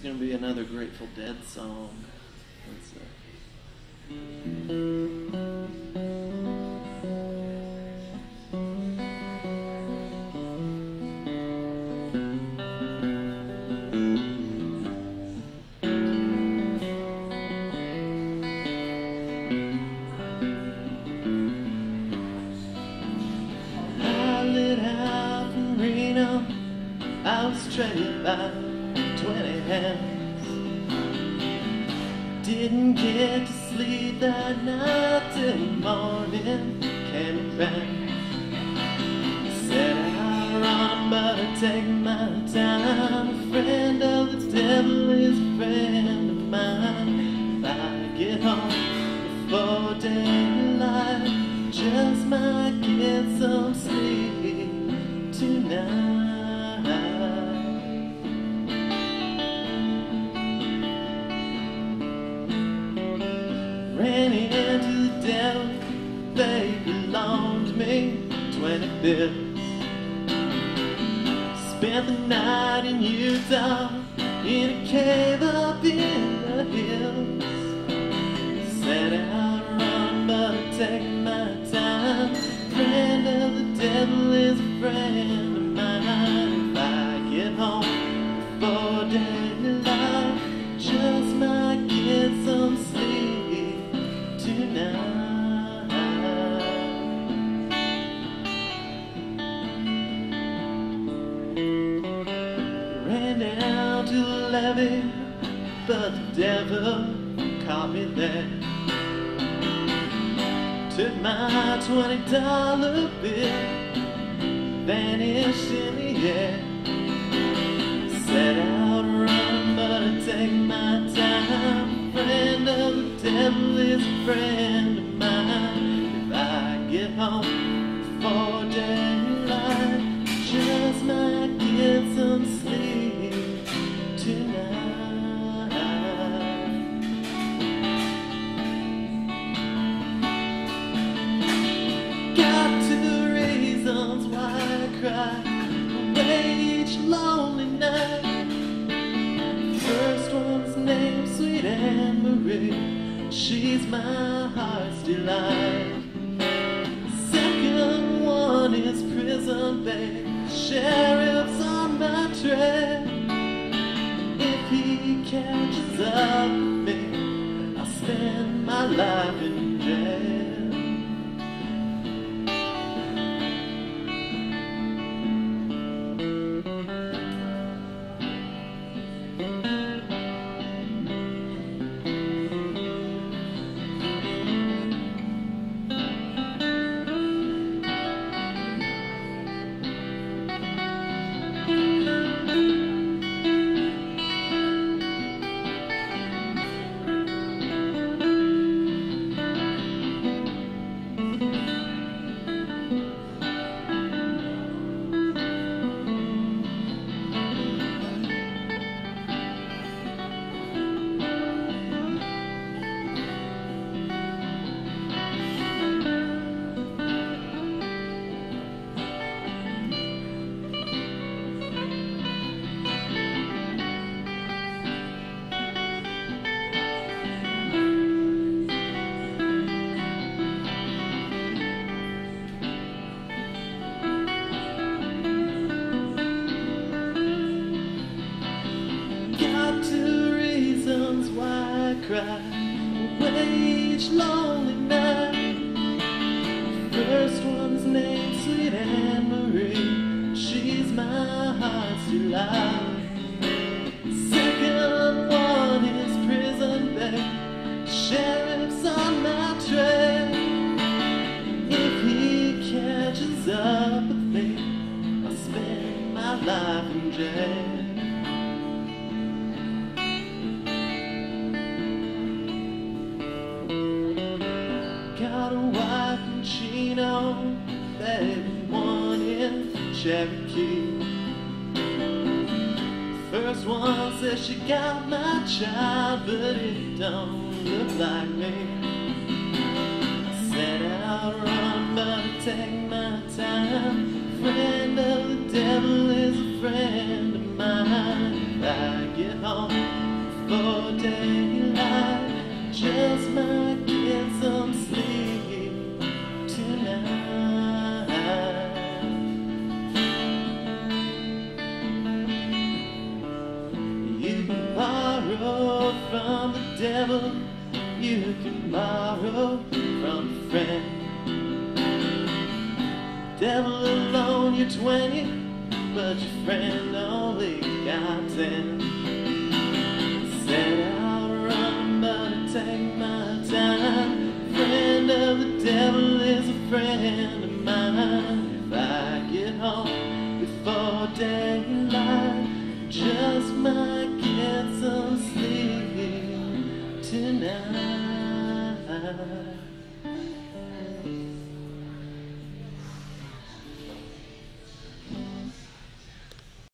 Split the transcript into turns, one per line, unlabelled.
is going to be another Grateful Dead song. I was traded by Didn't get to sleep that night till morning came around. Said I run, but I take my time. A friend of the devil is a friend of mine. If I get home before daylight, just might get some sleep tonight. Ran into the devil, they belonged to me, 20 bills. Spent the night in Utah, in a cave up in the hills. Set out run, but I take my time. Friend of the devil is a friend down to the levee, but the devil caught me there. Took my twenty dollar bill, vanished in the air. Set out to run, but I take my time. Friend of the devil is a friend of mine. If I get home cry away each lonely night. First one's named Sweet Anne Marie. She's my heart's delight. Second one is prison babe. Sheriff's on my trail. If he catches up with me, I'll spend my life lonely night. First one's named Sweet Anne Marie. She's my heart's delight. Second one is prison babe. Sheriff's on my trail. If he catches up with me, I'll spend my life in jail. Wife in Chino, baby, one in Cherokee. First one says she got my child, but it don't look like me. I set out run, but take my time. Friend of the devil is a friend of mine. I get home before daylight. Just might get some sleep from the devil. You can borrow from a friend. Devil alone, you're 20, but your friend only got 10. Said I'll run, but take my time. Friend of the devil is a friend of mine. If I get home before daylight, just might tonight.